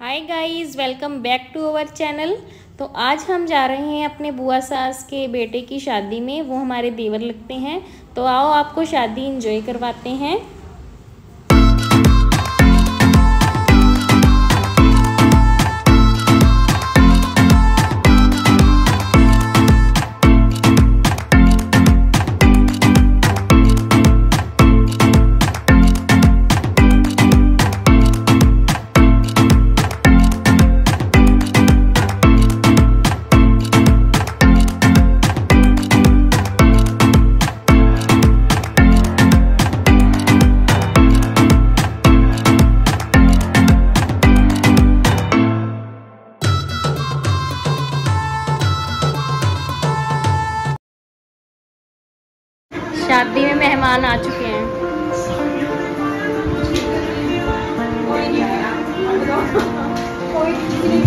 Hi guys welcome back to our channel तो आज हम जा रहे हैं अपने बुआ सास के बेटे की शादी में, वो हमारे देवर लगते हैं। तो आओ आपको शादी इंजॉय करवाते हैं। おいしい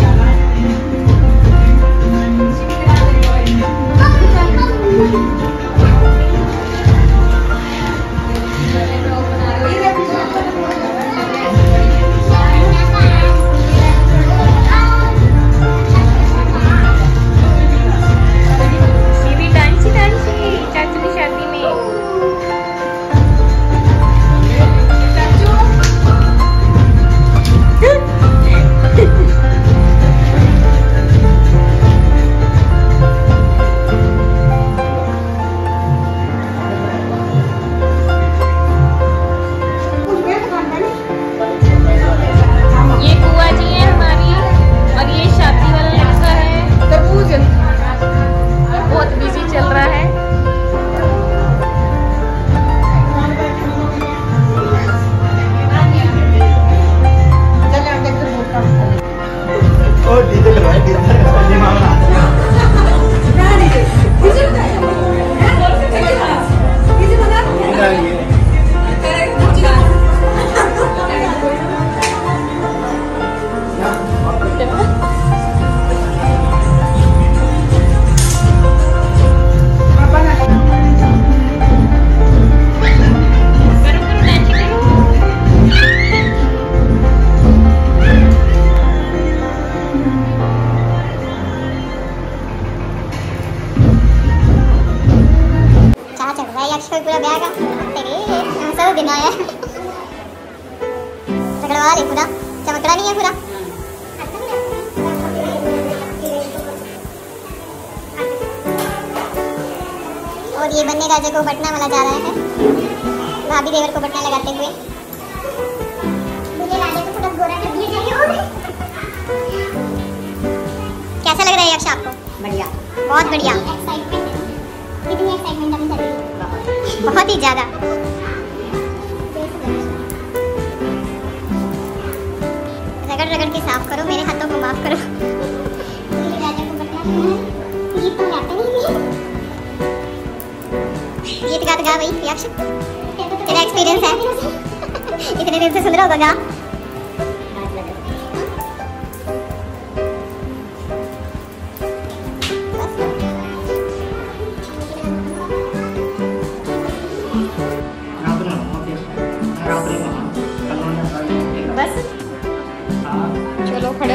दिन आया रगड़वा ले पूरा चमकड़ा नहीं है पूरा और ये बन्ने राजा को बटना वाला जा रहा है। भाभी देवर को बटना लगाते हुए। कैसा लग रहा है यक्ष आपको? बढ़िया। बहुत बढ़िया। कितनी एक्साइटमेंट है बहुत ही ज़्यादा। रगड़ के साफ़ करो मेरे हाथों को माफ़ करो। गीत तो नहीं गीत गाते गा भाई रिएक्शन। तेरा एक्सपीरियंस है। इतने दिन से सुन रहा होगा गा।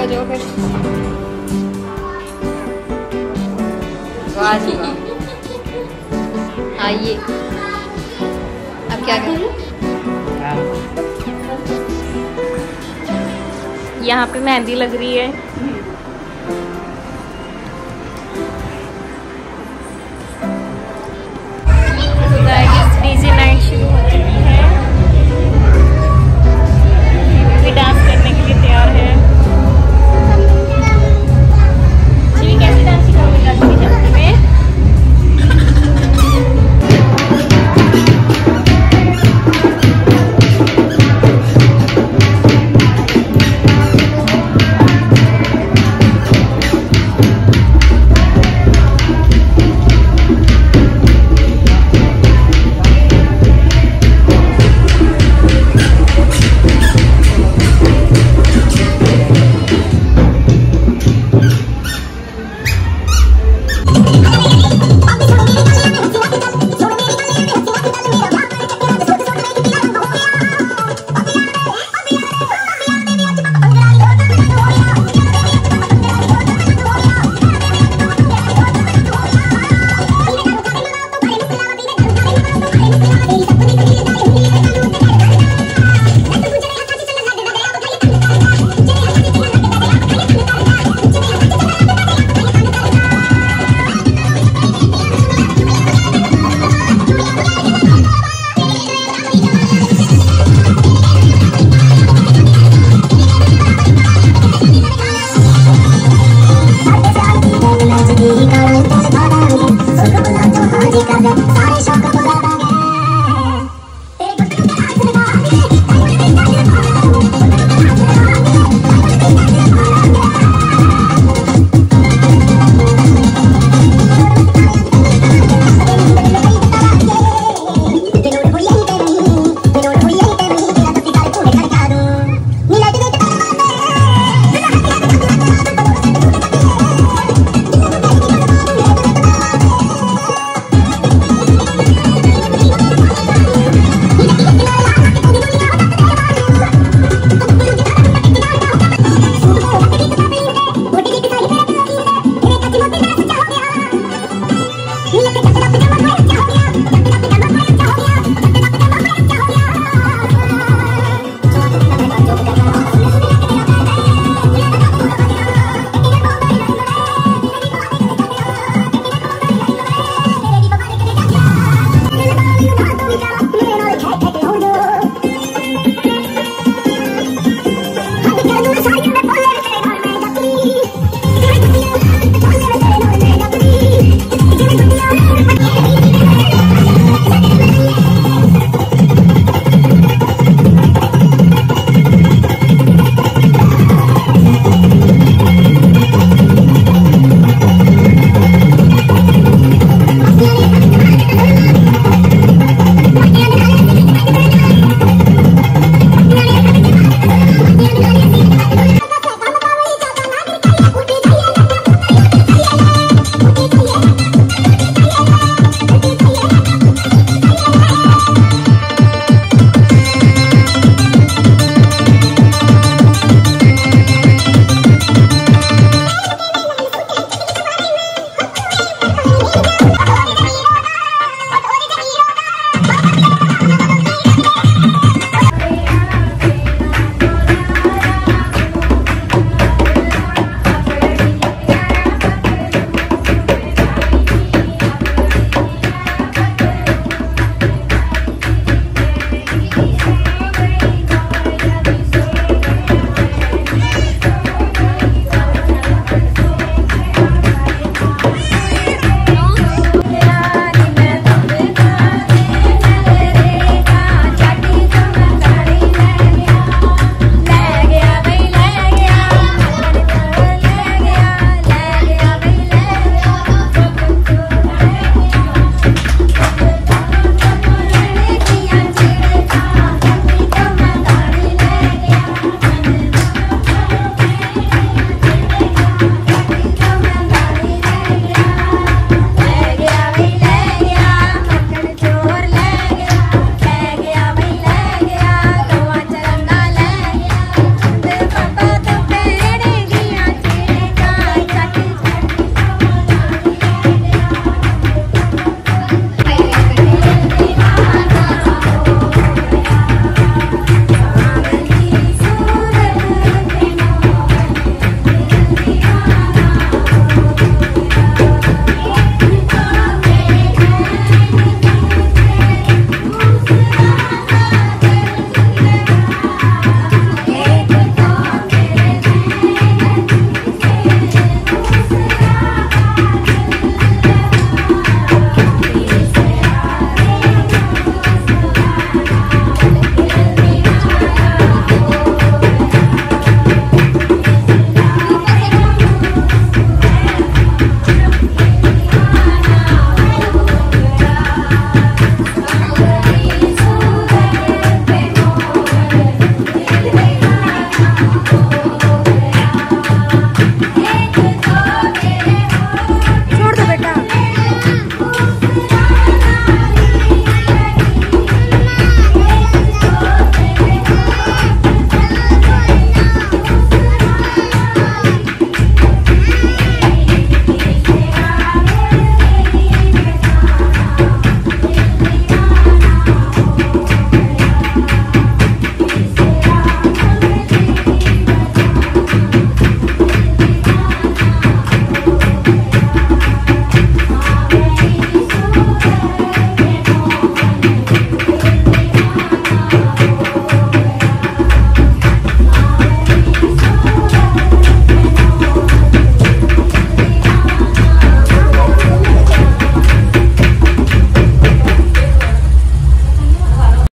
हो जाओ फिर। वाह जी वाह आइए। अब क्या करें? यहाँ पे मेहंदी लग रही है। DJ night